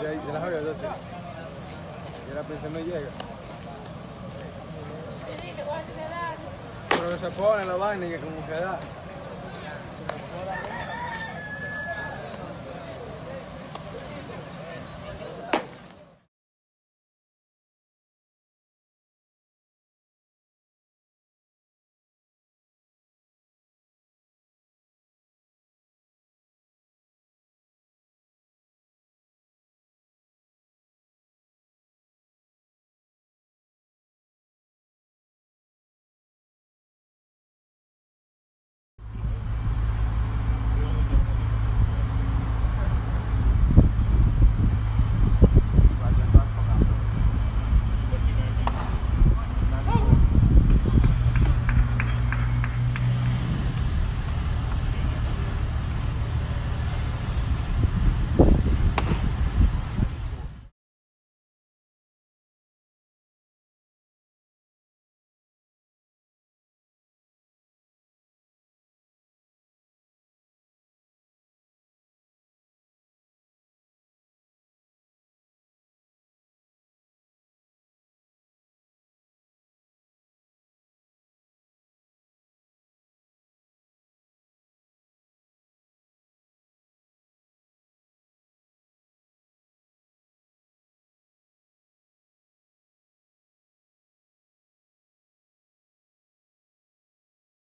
sí. Y la pinta pues, no llega. Pero que se pone la vaina y que como que da.